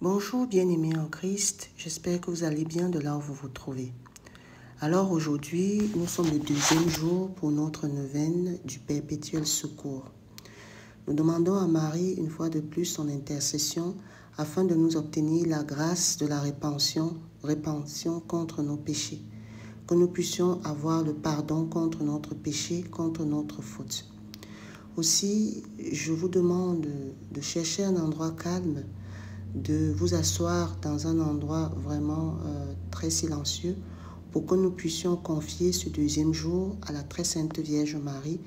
Bonjour bien-aimés en Christ, j'espère que vous allez bien de là où vous vous trouvez. Alors aujourd'hui, nous sommes le deuxième jour pour notre neuvaine du perpétuel secours. Nous demandons à Marie une fois de plus son intercession afin de nous obtenir la grâce de la répension, répension contre nos péchés, que nous puissions avoir le pardon contre notre péché, contre notre faute. Aussi, je vous demande de chercher un endroit calme de vous asseoir dans un endroit vraiment euh, très silencieux pour que nous puissions confier ce deuxième jour à la très sainte Vierge Marie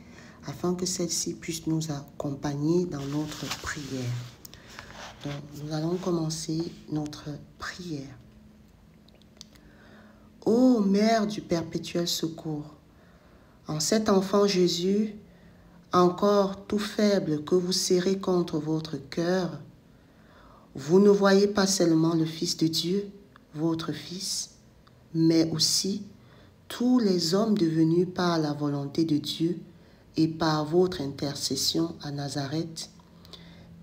afin que celle-ci puisse nous accompagner dans notre prière. Donc, nous allons commencer notre prière. Ô Mère du perpétuel secours, en cet enfant Jésus, encore tout faible que vous serrez contre votre cœur, vous ne voyez pas seulement le Fils de Dieu, votre Fils, mais aussi tous les hommes devenus par la volonté de Dieu et par votre intercession à Nazareth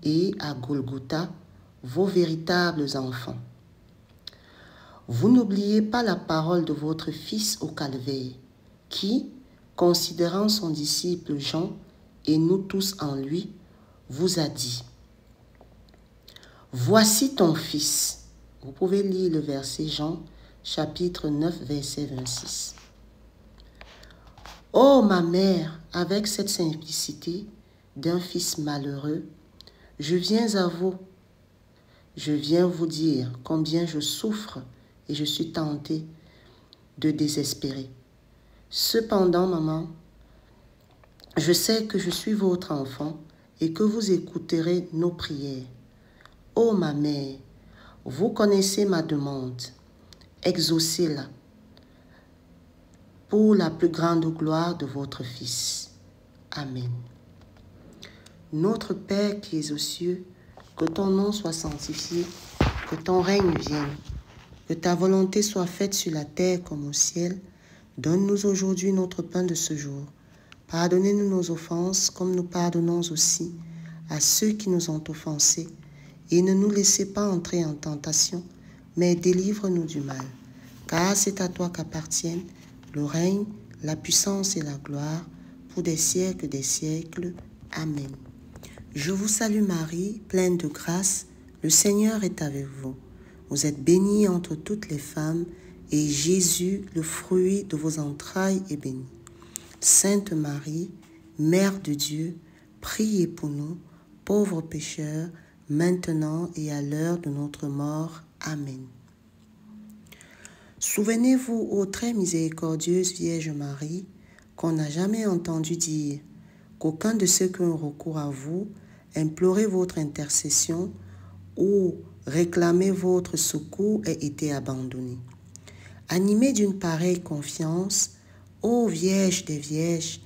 et à Golgotha, vos véritables enfants. Vous n'oubliez pas la parole de votre Fils au calvaire, qui, considérant son disciple Jean et nous tous en lui, vous a dit, Voici ton fils. Vous pouvez lire le verset Jean chapitre 9 verset 26. Oh ma mère, avec cette simplicité d'un fils malheureux, je viens à vous. Je viens vous dire combien je souffre et je suis tentée de désespérer. Cependant, maman, je sais que je suis votre enfant et que vous écouterez nos prières. Ô ma mère, vous connaissez ma demande, exaucez-la pour la plus grande gloire de votre Fils. Amen. Notre Père qui es aux cieux, que ton nom soit sanctifié, que ton règne vienne, que ta volonté soit faite sur la terre comme au ciel. Donne-nous aujourd'hui notre pain de ce jour. Pardonnez-nous nos offenses comme nous pardonnons aussi à ceux qui nous ont offensés et ne nous laissez pas entrer en tentation, mais délivre-nous du mal. Car c'est à toi qu'appartiennent le règne, la puissance et la gloire pour des siècles des siècles. Amen. Je vous salue Marie, pleine de grâce, le Seigneur est avec vous. Vous êtes bénie entre toutes les femmes, et Jésus, le fruit de vos entrailles, est béni. Sainte Marie, Mère de Dieu, priez pour nous, pauvres pécheurs, maintenant et à l'heure de notre mort. Amen. Souvenez-vous, ô très miséricordieuse Vierge Marie, qu'on n'a jamais entendu dire qu'aucun de ceux qui ont recours à vous, implorer votre intercession ou réclamer votre secours ait été abandonné. Animé d'une pareille confiance, ô Vierge des Vierges,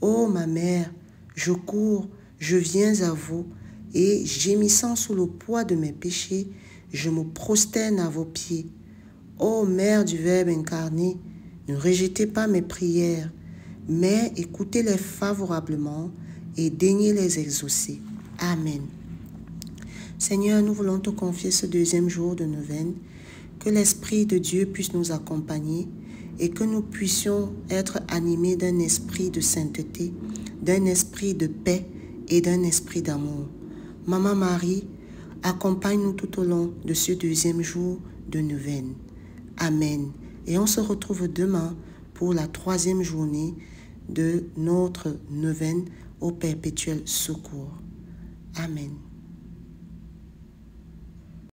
ô ma mère, je cours, je viens à vous, et gémissant sous le poids de mes péchés, je me prosterne à vos pieds. Ô Mère du Verbe incarné, ne rejetez pas mes prières, mais écoutez-les favorablement et daignez les exaucer. Amen. Seigneur, nous voulons te confier ce deuxième jour de neuvaine, que l'Esprit de Dieu puisse nous accompagner et que nous puissions être animés d'un esprit de sainteté, d'un esprit de paix et d'un esprit d'amour. Maman Marie, accompagne-nous tout au long de ce deuxième jour de neuvaine. Amen. Et on se retrouve demain pour la troisième journée de notre neuvaine au perpétuel secours. Amen.